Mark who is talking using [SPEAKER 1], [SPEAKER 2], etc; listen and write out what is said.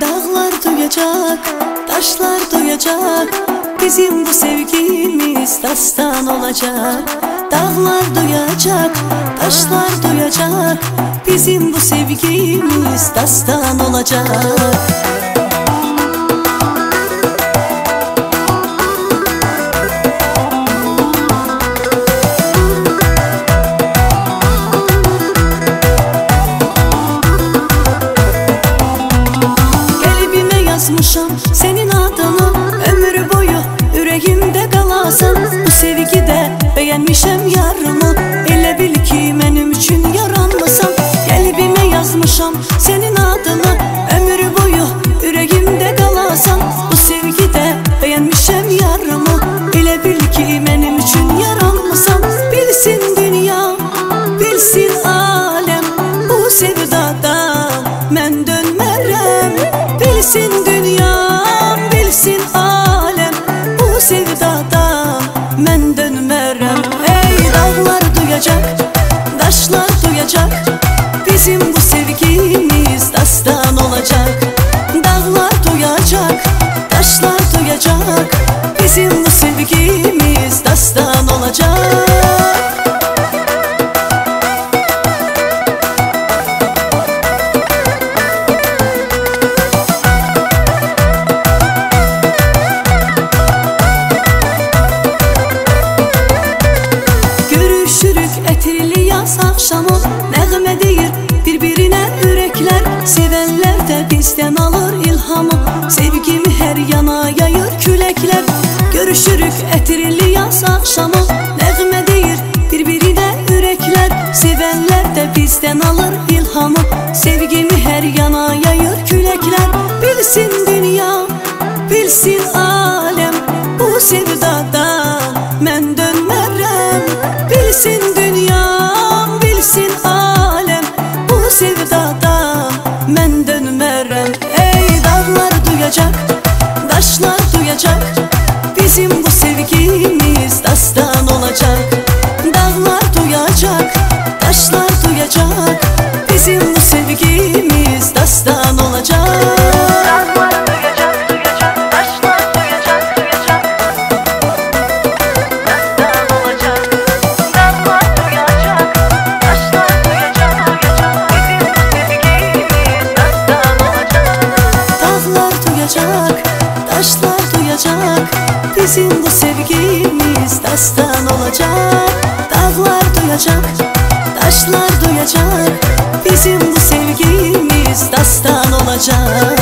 [SPEAKER 1] Dağlar duyacak, taşlar duyacak. Bizim bu sevgimiz dastan olacak. Dağlar duyacak, taşlar duyacak. Bizim bu sevgimiz dastan olacak yazmışam senin adını Ömür boyu yüreğimde kalasan Bu sevgide beğenmişem yarımı Elə bil ki benim üçün yaranmasan Qəlbimə yazmışam Duyacak Bizim bu sevgimiz dastan olacak. Dağlar duyacak Taşlar duyacak Bizim bu sevgimiz dastan olacak axşamı nəğmə deyir bir-birinə ürəklər Sevənlər də bizdən alır ilhamı. Sevgimi hər yana yayır küləklər Görüşürük ətirli yaz axşamı Nəğmə deyir bir-birinə ürəklər Sevənlər də bizdən alır ilhamı. Sevgimi hər yana yayır küləklər Daşlar Duyacak Bizim bu sevgimiz dastan olacak. Dağlar duyacak Taşlar duyacak Bizim bu sevgimiz dastan olacak